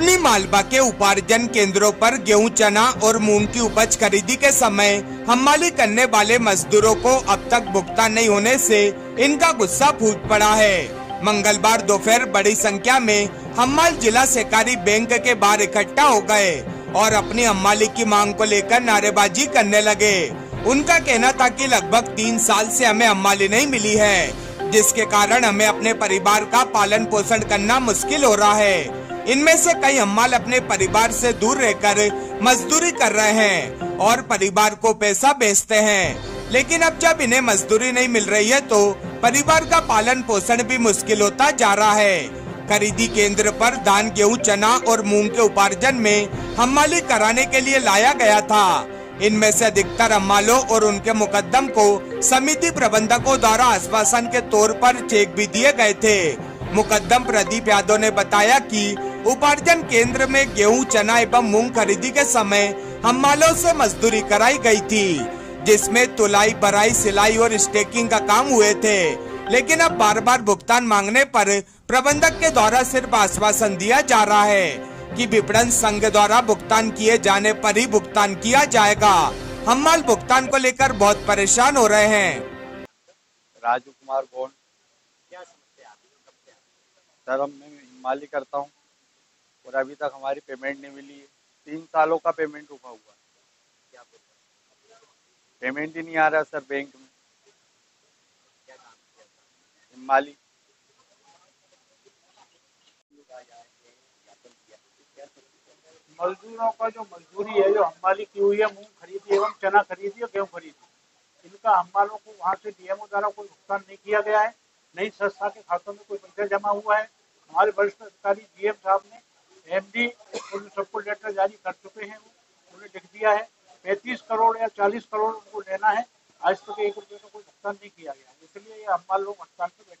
मालवा के उपार्जन केंद्रों पर गेहूँ, चना और मूंग की उपज खरीदी के समय हमाली करने वाले मजदूरों को अब तक भुगतान नहीं होने से इनका गुस्सा फूट पड़ा है। मंगलवार दोपहर बड़ी संख्या में हमाल जिला सहकारी बैंक के बाहर इकट्ठा हो गए और अपनी हमाली की मांग को लेकर नारेबाजी करने लगे। उनका कहना था कि लगभग तीन साल से हमें हमाली नहीं मिली है, जिसके कारण हमें अपने परिवार का पालन पोषण करना मुश्किल हो रहा है। इनमें से कई अम्माल अपने परिवार से दूर रहकर मजदूरी कर रहे हैं और परिवार को पैसा बेचते हैं। लेकिन अब जब इन्हें मजदूरी नहीं मिल रही है तो परिवार का पालन पोषण भी मुश्किल होता जा रहा है। खरीदी केंद्र पर धान, गेहूँ, चना और मूंग के उपार्जन में हमाली कराने के लिए लाया गया था। इनमें से अधिकतर अम्मालों और उनके मुकदम को समिति प्रबंधकों द्वारा आश्वासन के तौर पर चेक भी दिए गए थे। मुकदम प्रदीप यादव ने बताया कि उपार्जन केंद्र में गेहूँ चना एवं मूंग खरीदी के समय हमालों से मजदूरी कराई गई थी जिसमें तुलाई बराई सिलाई और स्टेकिंग का काम हुए थे। लेकिन अब बार बार भुगतान मांगने पर प्रबंधक के द्वारा सिर्फ़ आश्वासन दिया जा रहा है कि विपणन संघ द्वारा भुगतान किए जाने पर ही भुगतान किया जाएगा। हम माल भुगतान को लेकर बहुत परेशान हो रहे हैं। राजू कुमार गोंड सर हम मैं माली करता हूँ। और अभी तक हमारी पेमेंट नहीं मिली है। तीन सालों का पेमेंट रुका हुआ है। पेमेंट ही? नहीं आ रहा सर बैंक में। माली मजदूरों का जो मजदूरी है, जो हमाली की हुई है, मूंग खरीदी एवं चना खरीदी और गेहूँ खरीदी, इनका हमालों को वहाँ से डीएमओ द्वारा कोई भुगतान नहीं किया गया है। नई संस्था के खातों में कोई पैसा जमा हुआ है। हमारे वरिष्ठ अधिकारी डीएम साहब ने एमडी उन सबको लेटर जारी कर चुके हैं। उन्हें लिख दिया है, पैंतीस करोड़ या चालीस करोड़ उनको लेना है। आज तक तो एक रुपये का कोई भुगतान नहीं किया गया। इसलिए ये हमारे लोग हड़ताल पर